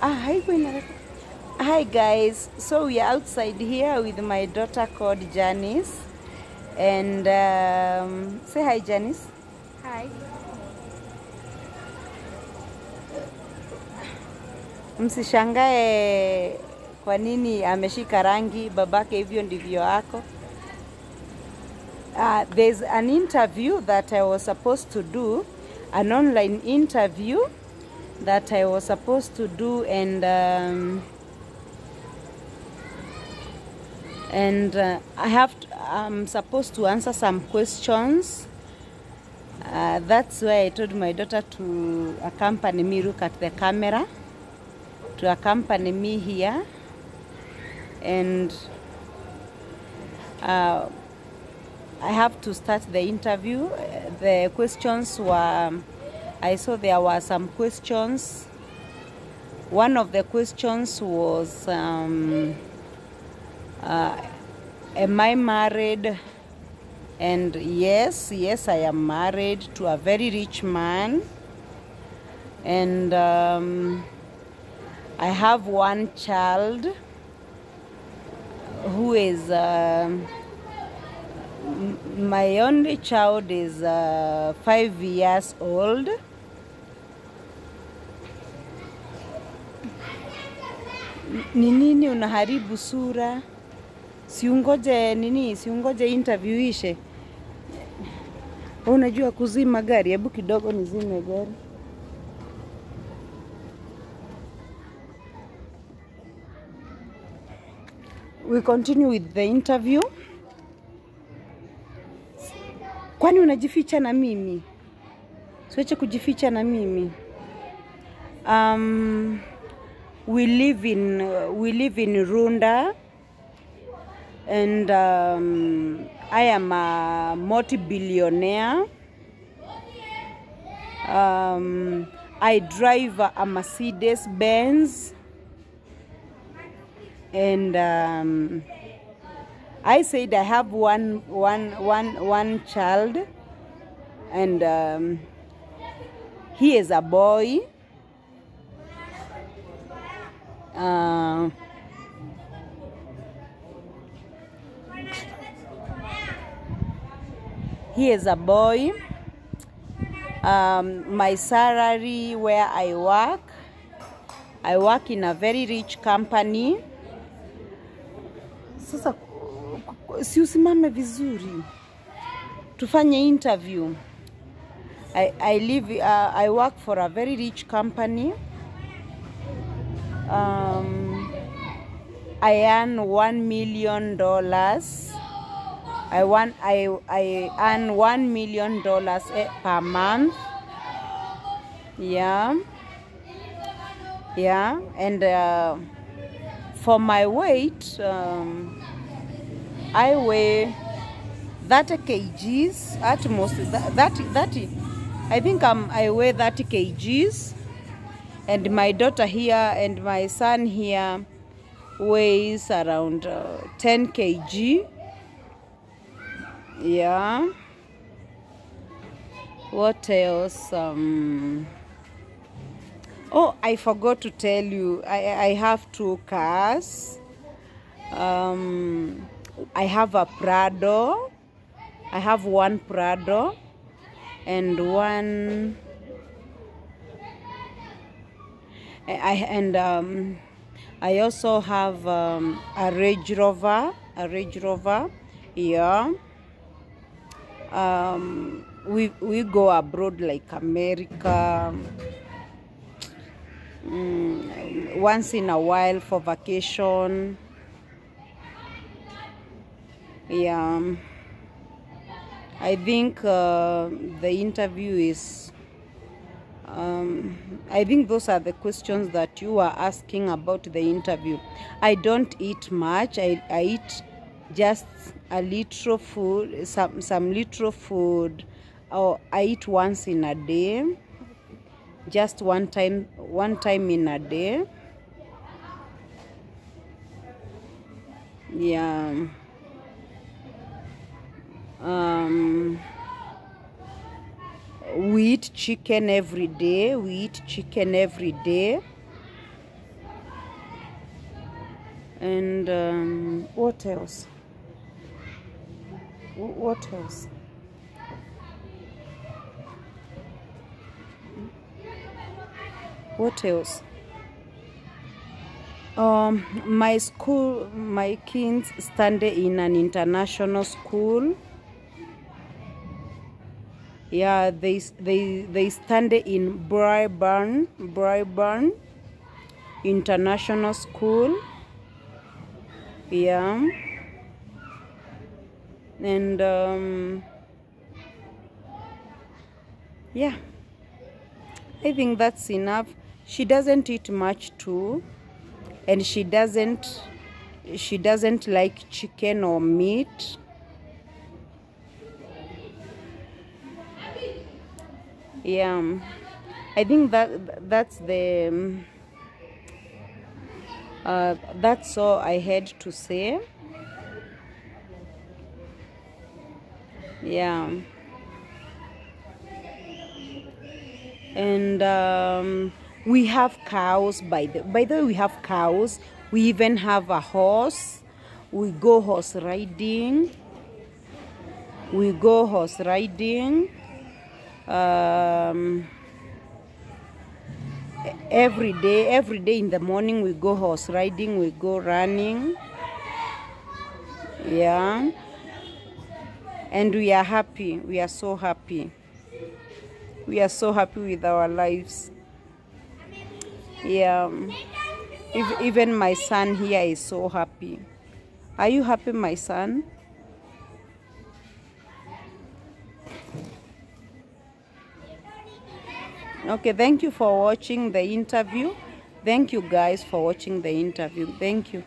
Hi guys, so we are outside here with my daughter called Janice. And um, say hi Janice. Hi. Msishangae kwa nini ameshika rangi, babake hivyo ndivyo ako. Uh, there's an interview that I was supposed to do, an online interview that I was supposed to do, and um, and uh, I have to, I'm supposed to answer some questions. Uh, that's why I told my daughter to accompany me, look at the camera, to accompany me here, and. Uh, I have to start the interview. The questions were, I saw there were some questions. One of the questions was, um, uh, Am I married? And yes, yes, I am married to a very rich man. And um, I have one child who is. M- my only child is uh, five years old. Ni nini unaharibu sura? Siungoje nini, siungoje interview ishe. Unajua kuzima gari? Hebu kidogo nizime gari. We continue with the interview. Kwani unajificha na mimi? Siweche kujificha na mimi. Um, we live in we live in Runda and um, I am a multi-billionaire. Um, I drive a Mercedes Benz and um, I said I have one, one, one, one child, and um, he is a boy. He is a boy. Um, my salary where I work, I work in a very rich company. Sasa si usimame vizuri tufanye interview I, I live uh, I work for a very rich company um, I earn one million dollars. I want I I earn one million dollars per month. Yeah. Yeah. And uh, for my weight um, I weigh 30 kgs at most. That, that, 30, I think I'm, I weigh 30 kgs. And my daughter here and my son here weighs around uh, 10 kg. Yeah. What else? Um, oh, I forgot to tell you. I, I have two cars. Um, I have a Prado. I have one Prado and one. I and um, I also have um, a Range Rover. A Range Rover, yeah. Um, we we go abroad like America. Mm, once in a while for vacation. Yeah. I think uh, the interview is. Um, I think those are the questions that you are asking about the interview. I don't eat much. I, I eat just a little food, some some little food. Or I eat once in a day, just one time, one time in a day. Yeah. Um, we eat chicken every day. We eat chicken every day. and um, what else what else what else um my school my kids study in an international school yeah they they they study in Braeburn Braeburn International School. Yeah. And um yeah. I think that's enough. She doesn't eat much too. And she doesn't she doesn't like chicken or meat yeah i think that that's the um, uh, that's all i had to say. Yeah. And um, we have cows by the by the way we have cows. We even have a horse. We go horse riding. We go horse riding um, every day every day in the morning we go horse riding we go running. Yeah. And we are happy. We are so happy. We are so happy with our lives. Yeah. Ev- even my son here is so happy. Are you happy my son okay thank you for watching the interview. Thank you guys for watching the interview. Thank you